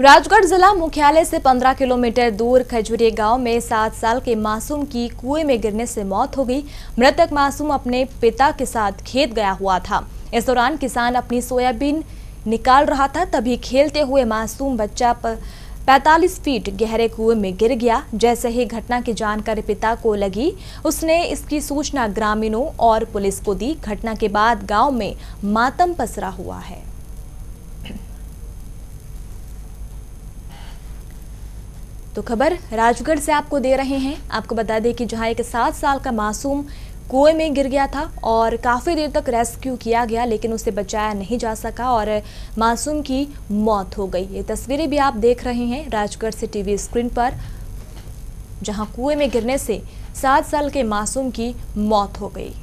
राजगढ़ जिला मुख्यालय से 15 किलोमीटर दूर खजूरी गाँव में सात साल के मासूम की कुएँ में गिरने से मौत हो गई। मृतक मासूम अपने पिता के साथ खेत गया हुआ था। इस दौरान किसान अपनी सोयाबीन निकाल रहा था, तभी खेलते हुए मासूम बच्चा पर 45 फीट गहरे कुएँ में गिर गया। जैसे ही घटना की जानकारी पिता को लगी, उसने इसकी सूचना ग्रामीणों और पुलिस को दी। घटना के बाद गाँव में मातम पसरा हुआ है। तो खबर राजगढ़ से आपको दे रहे हैं। आपको बता दें कि जहाँ एक सात साल का मासूम कुएँ में गिर गया था और काफ़ी देर तक रेस्क्यू किया गया, लेकिन उसे बचाया नहीं जा सका और मासूम की मौत हो गई। ये तस्वीरें भी आप देख रहे हैं राजगढ़ से टीवी स्क्रीन पर, जहाँ कुएँ में गिरने से सात साल के मासूम की मौत हो गई।